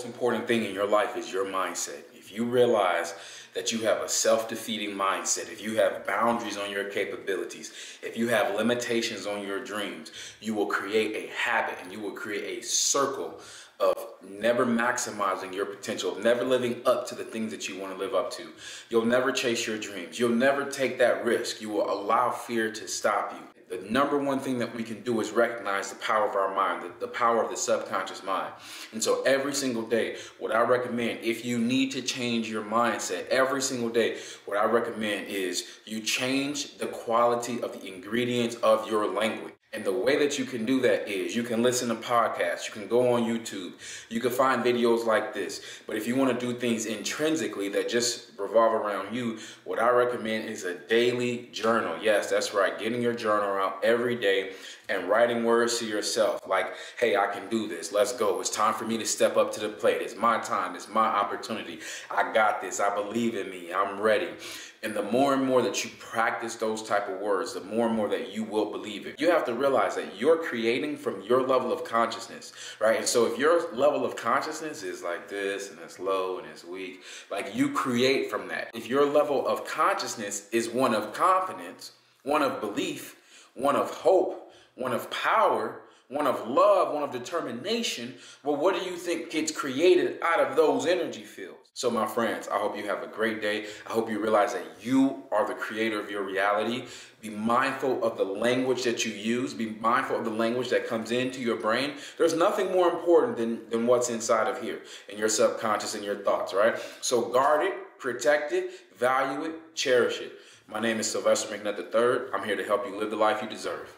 most important thing in your life is your mindset. If you realize that you have a self defeating mindset, if you have boundaries on your capabilities, if you have limitations on your dreams, you will create a habit and you will create a circle of never maximizing your potential, never living up to the things that you want to live up to. You'll never chase your dreams. You'll never take that risk. You will allow fear to stop you the number one thing that we can do is recognize the power of our mind, the, the, power of the subconscious mind. And so every single day, what I recommend, if you need to change your mindset, every single day, what I recommend is you change the quality of the ingredients of your language. And the way that you can do that is you can listen to podcasts, you can go on YouTube, you can find videos like this. But if you want to do things intrinsically that just revolve around you, what I recommend is a daily journal. Yes, that's right. Getting your journal out every day and writing words to yourself like, hey, I can do this. Let's go. It's time for me to step up to the plate. It's my time. It's my opportunity. I got this. I believe in me. I'm ready. And the more and more that you practice those type of words, the more and more that you will believe it. You have to realize that you're creating from your level of consciousness, right? And so if your level of consciousness is like this and it's low and it's weak, like you create from that. If your level of consciousness is one of confidence, one of belief, one of hope, one of power, one of love, one of determination, well, what do you think gets created out of those energy fields? So, my friends, I hope you have a great day. I hope you realize that you are the creator of your reality. Be mindful of the language that you use. Be mindful of the language that comes into your brain. There's nothing more important than, than what's inside of here in your subconscious and your thoughts, right? So, guard it, protect it, value it, cherish it. My name is Sylvester McNutt III. I'm here to help you live the life you deserve.